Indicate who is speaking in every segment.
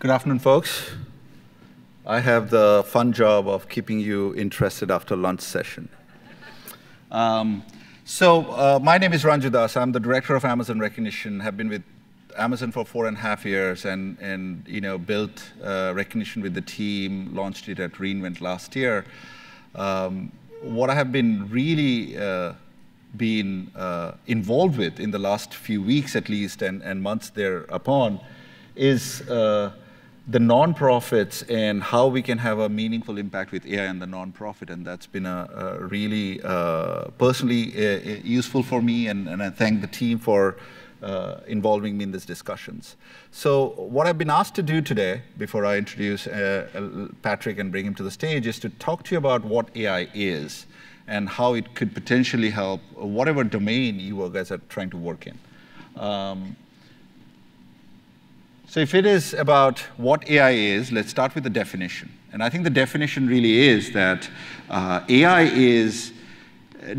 Speaker 1: Good afternoon, folks. I have the fun job of keeping you interested after lunch session. Um, so uh, my name is Ranju Das. I'm the director of Amazon Rekognition. Have been with Amazon for four and a half years, and and you know built uh, Rekognition with the team. Launched it at reInvent last year. Um, what I have been really uh, been uh, involved with in the last few weeks, at least, and and months thereupon, is uh, the nonprofits and how we can have a meaningful impact with AI and the nonprofit. And that's been a, a really uh, personally uh, useful for me. And, and, I thank the team for uh, involving me in these discussions. So what I've been asked to do today, before I introduce uh, uh, Patrick and bring him to the stage, is to talk to you about what AI is and how it could potentially help whatever domain you guys are trying to work in. Um, so if it is about what AI is, let's start with the definition. And I think the definition really is that uh, AI is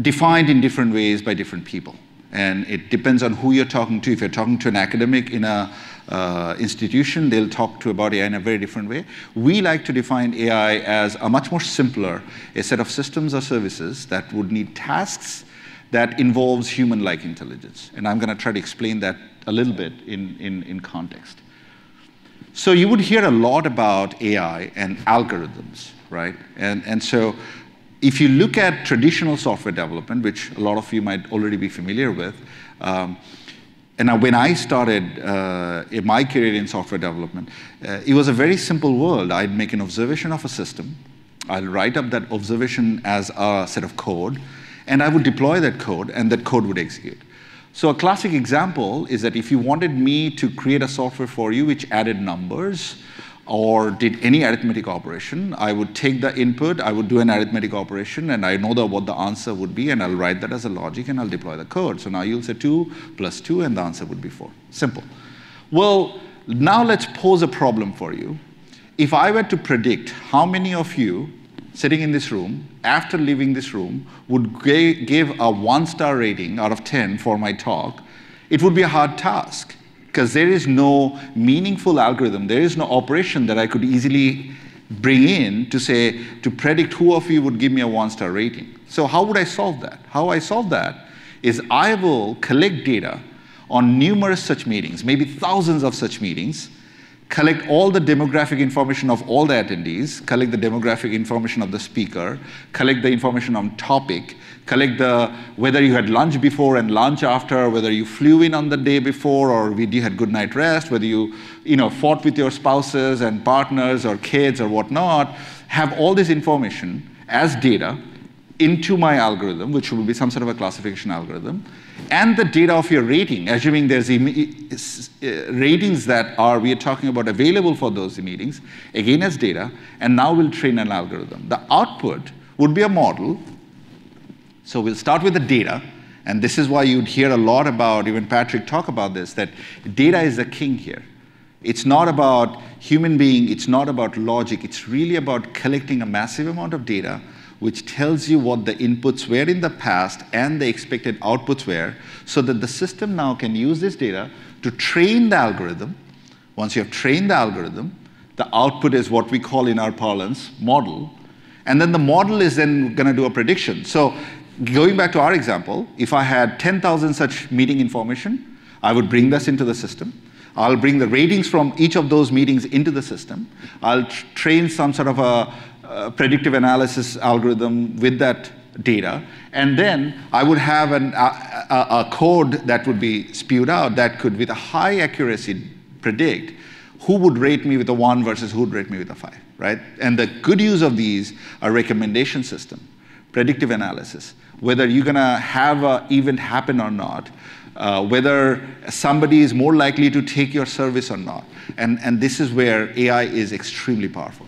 Speaker 1: defined in different ways by different people. And it depends on who you're talking to. If you're talking to an academic in a uh, institution, they'll talk to about AI in a very different way. We like to define AI as a much more simpler, a set of systems or services that would need tasks that involves human-like intelligence. And I'm going to try to explain that a little bit in, in, in context. So you would hear a lot about AI and algorithms, right? And, and so if you look at traditional software development, which a lot of you might already be familiar with, um, and when I started uh, in my career in software development, uh, it was a very simple world. I'd make an observation of a system, I'll write up that observation as a set of code, and I would deploy that code, and that code would execute. So a classic example is that if you wanted me to create a software for you which added numbers or did any arithmetic operation, I would take the input, I would do an arithmetic operation, and I know the, what the answer would be, and I'll write that as a logic, and I'll deploy the code. So now you'll say 2 plus 2, and the answer would be 4. Simple. Well, now let's pose a problem for you. If I were to predict how many of you sitting in this room, after leaving this room, would give a one star rating out of 10 for my talk, it would be a hard task because there is no meaningful algorithm, there is no operation that I could easily bring in to say, to predict who of you would give me a one star rating. So, how would I solve that? How I solve that is I will collect data on numerous such meetings, maybe thousands of such meetings, collect all the demographic information of all the attendees, collect the demographic information of the speaker, collect the information on topic, collect the whether you had lunch before and lunch after, whether you flew in on the day before or you had good night rest, whether you you know fought with your spouses and partners or kids or whatnot, have all this information as data into my algorithm, which will be some sort of a classification algorithm, and the data of your rating, assuming there's uh, ratings that are, we are talking about available for those meetings, again as data, and now we'll train an algorithm. The output would be a model. So we'll start with the data, and this is why you'd hear a lot about, even Patrick talk about this, that data is the king here. It's not about human being, it's not about logic, it's really about collecting a massive amount of data which tells you what the inputs were in the past and the expected outputs were, so that the system now can use this data to train the algorithm. Once you have trained the algorithm, the output is what we call in our parlance model. And then the model is then going to do a prediction. So going back to our example, if I had 10,000 such meeting information, I would bring this into the system. I'll bring the ratings from each of those meetings into the system. I'll train some sort of a predictive analysis algorithm with that data. And then I would have an, a, a, a, code that would be spewed out that could, with a high accuracy, predict who would rate me with a one versus who would rate me with a five, right? And the good use of these are recommendation system, predictive analysis, whether you're gonna have an event happen or not, uh, whether somebody is more likely to take your service or not. And, and this is where AI is extremely powerful.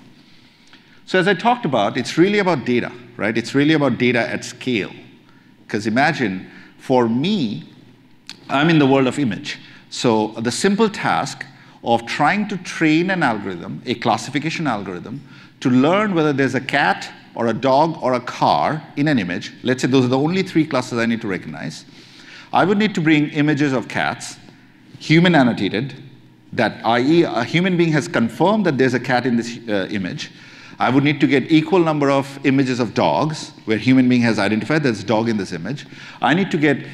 Speaker 1: So as I talked about, it's really about data, right? It's really about data at scale. Because imagine, for me, I'm in the world of image. So the simple task of trying to train an algorithm, a classification algorithm, to learn whether there's a cat or a dog or a car in an image, let's say those are the only three classes I need to recognize, I would need to bring images of cats, human annotated, that i.e. a human being has confirmed that there's a cat in this uh, image. I would need to get equal number of images of dogs where human being has identified there's a dog in this image. I need to get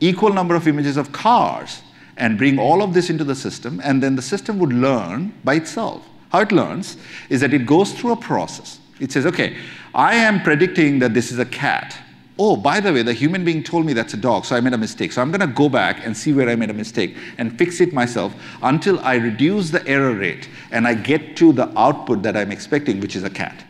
Speaker 1: equal number of images of cars and bring all of this into the system and then the system would learn by itself. How it learns is that it goes through a process. It says, okay, I am predicting that this is a cat oh, by the way, the human being told me that's a dog, so I made a mistake. So I'm going to go back and see where I made a mistake and fix it myself until I reduce the error rate and I get to the output that I'm expecting, which is a cat,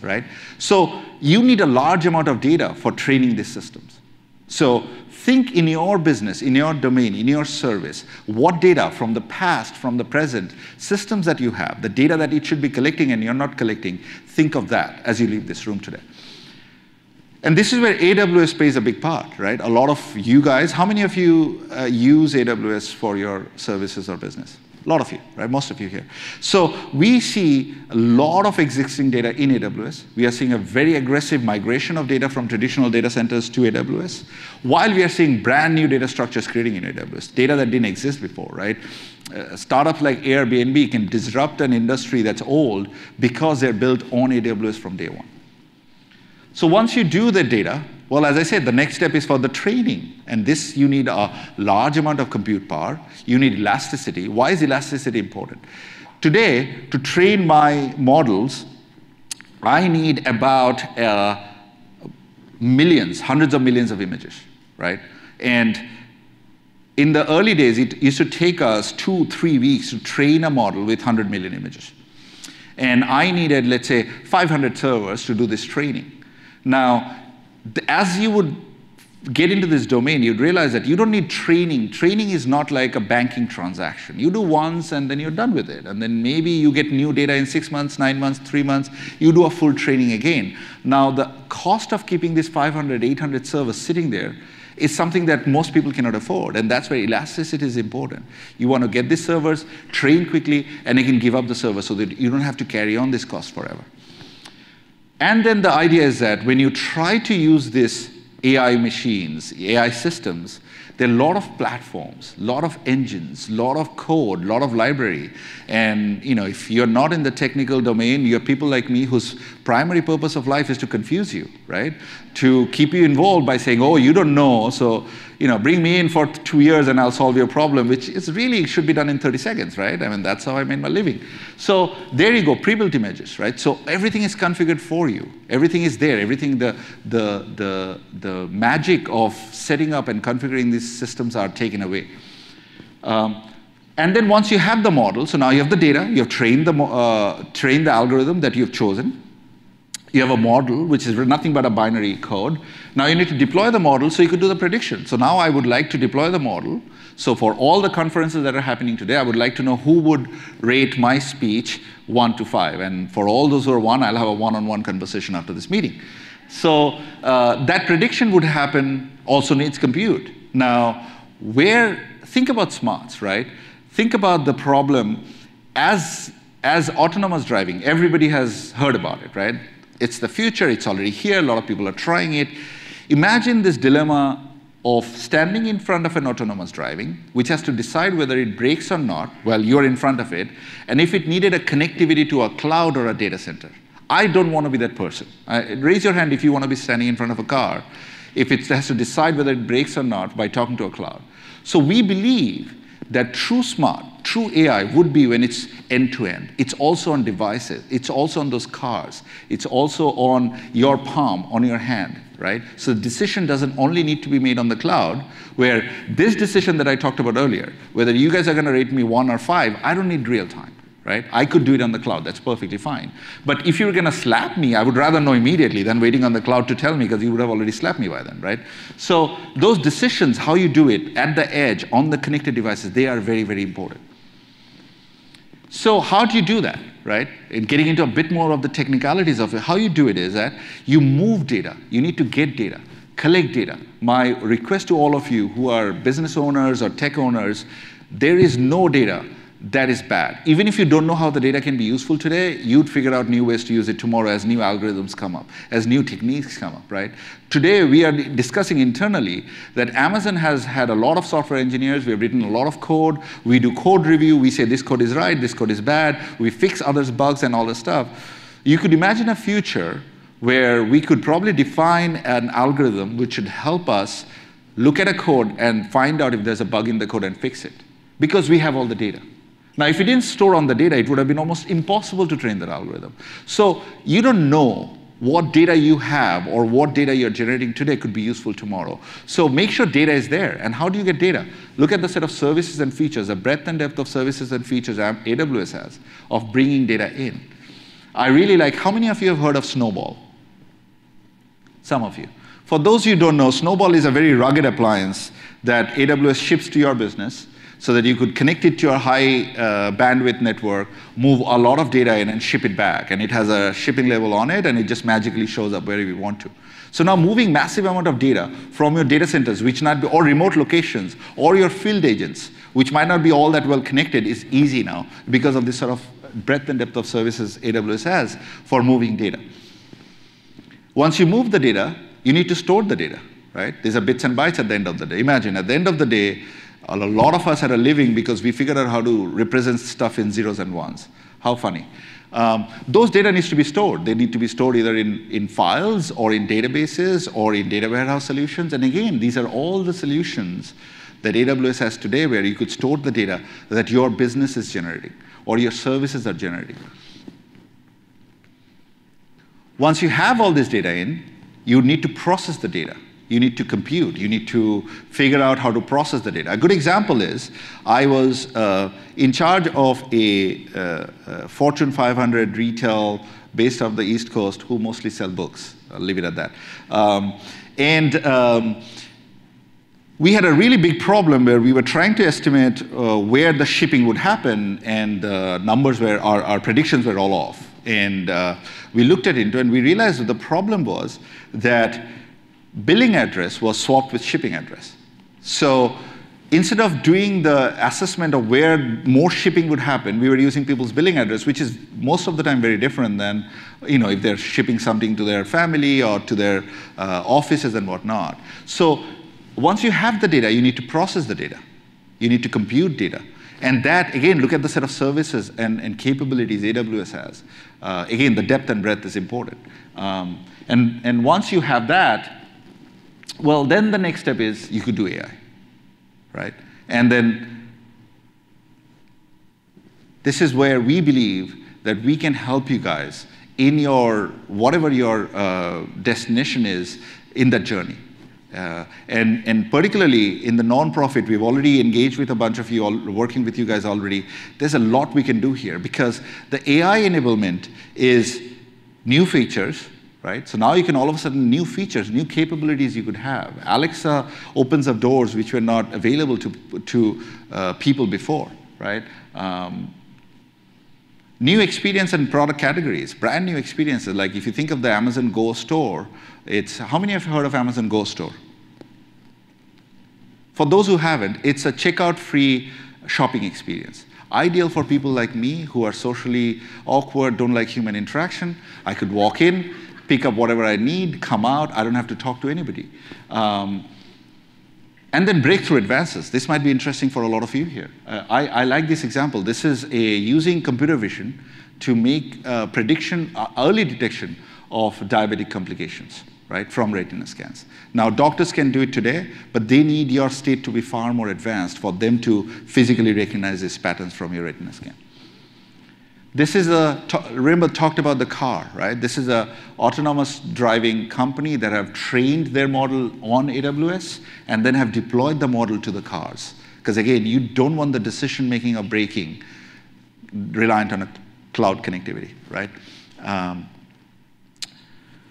Speaker 1: right? So you need a large amount of data for training these systems. So think in your business, in your domain, in your service, what data from the past, from the present, systems that you have, the data that it should be collecting and you're not collecting, think of that as you leave this room today. And this is where AWS plays a big part, right? A lot of you guys, how many of you uh, use AWS for your services or business? A lot of you, right? Most of you here. So we see a lot of existing data in AWS. We are seeing a very aggressive migration of data from traditional data centers to AWS, while we are seeing brand new data structures creating in AWS, data that didn't exist before, right? A startup like Airbnb can disrupt an industry that's old because they're built on AWS from day one. So once you do the data, well, as I said, the next step is for the training. And this, you need a large amount of compute power. You need elasticity. Why is elasticity important? Today, to train my models, I need about uh, millions, hundreds of millions of images, right? And in the early days, it used to take us two, three weeks to train a model with 100 million images. And I needed, let's say, 500 servers to do this training. Now, as you would get into this domain, you'd realize that you don't need training. Training is not like a banking transaction. You do once and then you're done with it. And then maybe you get new data in six months, nine months, three months, you do a full training again. Now, the cost of keeping this 500, 800 servers sitting there is something that most people cannot afford. And that's where elasticity is important. You want to get these servers, train quickly, and you can give up the server so that you don't have to carry on this cost forever. And then the idea is that when you try to use these AI machines, AI systems, there are a lot of platforms, a lot of engines, a lot of code, a lot of library. And you know, if you're not in the technical domain, you're people like me whose primary purpose of life is to confuse you, right? To keep you involved by saying, oh, you don't know, so you know, bring me in for two years and I'll solve your problem, which is really should be done in 30 seconds, right? I mean, that's how I made my living. So there you go, pre-built images, right? So everything is configured for you. Everything is there. Everything, the, the, the, the magic of setting up and configuring these systems are taken away. Um, and then once you have the model, so now you have the data, you have trained the, uh, trained the algorithm that you've chosen, you have a model, which is nothing but a binary code. Now you need to deploy the model so you could do the prediction. So now I would like to deploy the model. So for all the conferences that are happening today, I would like to know who would rate my speech one to five. And for all those who are one, I'll have a one-on-one -on -one conversation after this meeting. So uh, that prediction would happen also needs compute. Now, where, think about smarts, right? Think about the problem as, as autonomous driving. Everybody has heard about it, right? It's the future, it's already here, a lot of people are trying it. Imagine this dilemma of standing in front of an autonomous driving, which has to decide whether it brakes or not while you're in front of it, and if it needed a connectivity to a cloud or a data center. I don't want to be that person. Raise your hand if you want to be standing in front of a car, if it has to decide whether it brakes or not by talking to a cloud. So we believe that true smart, true AI would be when it's end to end. It's also on devices. It's also on those cars. It's also on your palm, on your hand, right? So the decision doesn't only need to be made on the cloud, where this decision that I talked about earlier, whether you guys are going to rate me one or five, I don't need real time right? I could do it on the cloud, that's perfectly fine. But if you were gonna slap me, I would rather know immediately than waiting on the cloud to tell me because you would have already slapped me by then, right? So those decisions, how you do it at the edge, on the connected devices, they are very, very important. So how do you do that, right? In getting into a bit more of the technicalities of it, how you do it is that you move data. You need to get data, collect data. My request to all of you who are business owners or tech owners, there is no data that is bad. Even if you don't know how the data can be useful today, you'd figure out new ways to use it tomorrow as new algorithms come up, as new techniques come up, right? Today, we are discussing internally that Amazon has had a lot of software engineers, we have written a lot of code, we do code review, we say this code is right, this code is bad, we fix others' bugs and all this stuff. You could imagine a future where we could probably define an algorithm which should help us look at a code and find out if there's a bug in the code and fix it, because we have all the data. Now, if you didn't store on the data, it would have been almost impossible to train that algorithm. So you don't know what data you have or what data you're generating today could be useful tomorrow. So make sure data is there. And how do you get data? Look at the set of services and features, the breadth and depth of services and features AWS has of bringing data in. I really like, how many of you have heard of Snowball? Some of you. For those who don't know, Snowball is a very rugged appliance that AWS ships to your business so that you could connect it to your high uh, bandwidth network, move a lot of data in and ship it back. And it has a shipping label on it and it just magically shows up wherever you want to. So now moving massive amount of data from your data centers, which not be, or remote locations, or your field agents, which might not be all that well connected, is easy now because of this sort of breadth and depth of services AWS has for moving data. Once you move the data, you need to store the data, right? These are bits and bytes at the end of the day. Imagine at the end of the day, a lot of us had a living because we figured out how to represent stuff in zeros and ones. How funny. Um, those data needs to be stored. They need to be stored either in, in files or in databases or in data warehouse solutions. And again, these are all the solutions that AWS has today where you could store the data that your business is generating or your services are generating. Once you have all this data in, you need to process the data. You need to compute. You need to figure out how to process the data. A good example is I was uh, in charge of a, uh, uh, Fortune 500 retail based off the East Coast who mostly sell books. I'll leave it at that. Um, and um, we had a really big problem where we were trying to estimate uh, where the shipping would happen, and the numbers were, our, our predictions were all off. And uh, we looked at it and we realized that the problem was that billing address was swapped with shipping address. So instead of doing the assessment of where more shipping would happen, we were using people's billing address, which is most of the time very different than, you know, if they're shipping something to their family or to their uh, offices and whatnot. So once you have the data, you need to process the data. You need to compute data. And that, again, look at the set of services and, and capabilities AWS has. Uh, again, the depth and breadth is important. Um, and, and once you have that, well, then the next step is you could do AI, right? And then this is where we believe that we can help you guys in your, whatever your uh, destination is in that journey. Uh, and, and particularly in the nonprofit, we've already engaged with a bunch of you, all, working with you guys already. There's a lot we can do here because the AI enablement is new features, right? So now you can all of a sudden new features, new capabilities you could have. Alexa opens up doors which were not available to, to uh, people before, right? Um, new experience and product categories, brand new experiences. Like if you think of the Amazon Go store, it's, how many have heard of Amazon Go store? For those who haven't, it's a checkout free shopping experience. Ideal for people like me who are socially awkward, don't like human interaction. I could walk in, pick up whatever I need, come out. I don't have to talk to anybody. Um, and then breakthrough advances. This might be interesting for a lot of you here. Uh, I, I, like this example. This is a using computer vision to make uh, prediction, uh, early detection of diabetic complications, right, from retina scans. Now, doctors can do it today, but they need your state to be far more advanced for them to physically recognize these patterns from your retina scan. This is a, remember talked about the car, right? This is a autonomous driving company that have trained their model on AWS and then have deployed the model to the cars. Because again, you don't want the decision making or braking reliant on a cloud connectivity, right? Um,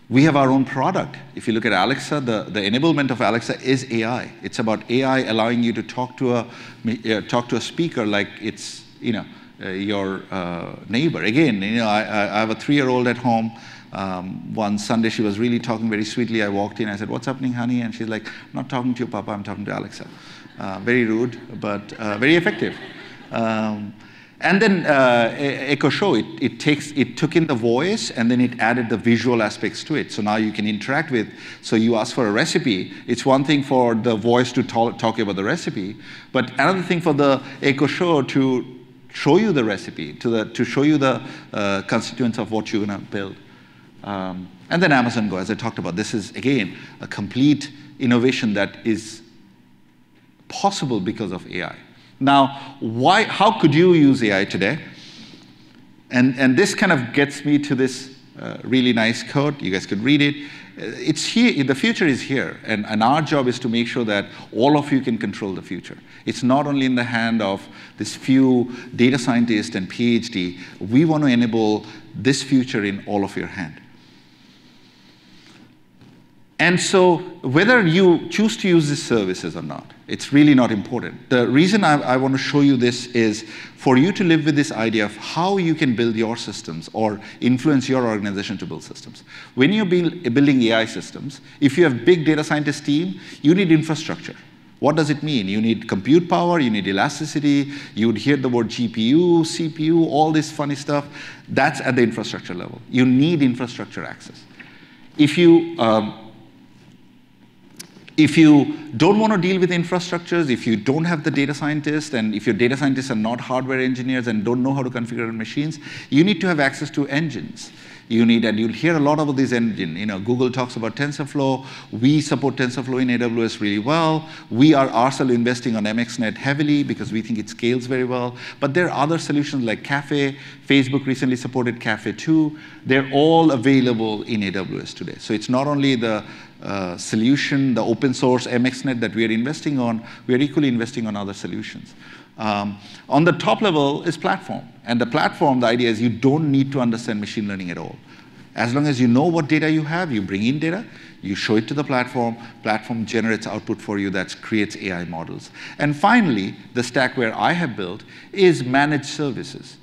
Speaker 1: we have our own product. If you look at Alexa, the, the enablement of Alexa is AI. It's about AI allowing you to talk to a, uh, talk to a speaker like it's, you know, your uh, neighbor. Again, you know, I, I have a three-year-old at home. Um, one Sunday, she was really talking very sweetly. I walked in. I said, "What's happening, honey?" And she's like, "I'm not talking to you, Papa. I'm talking to Alexa." Uh, very rude, but uh, very effective. Um, And then uh, Echo Show, it, it, takes, it took in the voice and then it added the visual aspects to it. So now you can interact with, so you ask for a recipe. It's one thing for the voice to talk, talk about the recipe, but another thing for the Echo Show to show you the recipe, to, the, to show you the uh, constituents of what you're going to build. Um, and then Amazon Go, as I talked about, this is, again, a complete innovation that is possible because of AI. Now, why, how could you use AI today? And, and this kind of gets me to this uh, really nice code. You guys could read it. It's here, the future is here, and, and our job is to make sure that all of you can control the future. It's not only in the hand of this few data scientists and PhD. We want to enable this future in all of your hand. And so, whether you choose to use these services or not, it's really not important. The reason I, I, want to show you this is for you to live with this idea of how you can build your systems or influence your organization to build systems. When you're building AI systems, if you have big data scientist team, you need infrastructure. What does it mean? You need compute power, you need elasticity, you would hear the word GPU, CPU, all this funny stuff. That's at the infrastructure level. You need infrastructure access. If you um, if you don't want to deal with infrastructures, if you don't have the data scientists, and if your data scientists are not hardware engineers and don't know how to configure machines, you need to have access to engines. You need, and you'll hear a lot about this engine. You know, Google talks about TensorFlow. We support TensorFlow in AWS really well. We are ourselves investing on MXNet heavily because we think it scales very well. But there are other solutions like Caffe. Facebook recently supported Caffe too. They're all available in AWS today. So it's not only the uh, solution, the open source MXNet that we are investing on, we are equally investing on other solutions. Um, on the top level is platform. And the platform, the idea is you don't need to understand machine learning at all. As long as you know what data you have, you bring in data, you show it to the platform, platform generates output for you that creates AI models. And finally, the stack where I have built is managed services.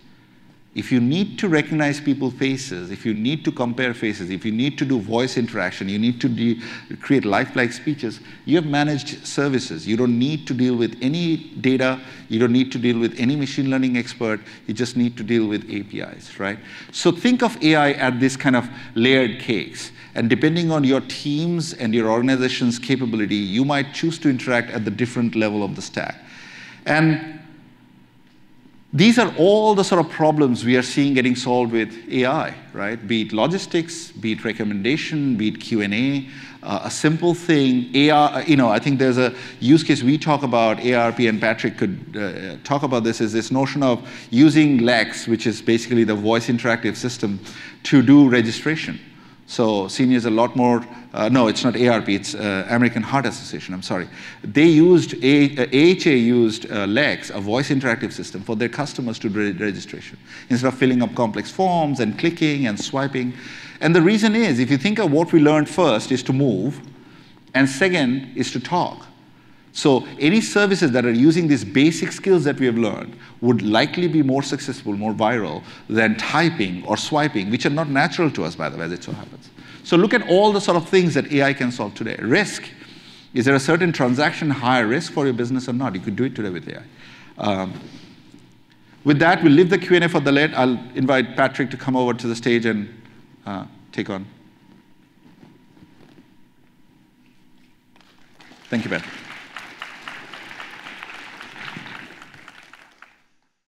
Speaker 1: If you need to recognize people's faces, if you need to compare faces, if you need to do voice interaction, you need to create lifelike speeches, you have managed services. You don't need to deal with any data. You don't need to deal with any machine learning expert. You just need to deal with APIs, right? So think of AI at this kind of layered cakes. And depending on your teams and your organization's capability, you might choose to interact at the different level of the stack. And these are all the sort of problems we are seeing getting solved with AI, right? Be it logistics, be it recommendation, be it Q&A, uh, a simple thing, AR, you know, I think there's a use case we talk about, AARP and Patrick could uh, talk about this, is this notion of using Lex, which is basically the voice interactive system, to do registration. So seniors a lot more, uh, no, it's not AARP, it's uh, American Heart Association, I'm sorry. They used, a, uh, AHA used uh, Lex, a voice interactive system, for their customers to do registration, instead of filling up complex forms and clicking and swiping. And the reason is, if you think of what we learned first is to move, and second is to talk. So any services that are using these basic skills that we have learned would likely be more successful, more viral than typing or swiping, which are not natural to us, by the way, as it so happens. So look at all the sort of things that AI can solve today. Risk. Is there a certain transaction higher risk for your business or not? You could do it today with AI. Um, with that, we'll leave the Q&A for the late. I'll invite Patrick to come over to the stage and uh, take on. Thank you, Patrick.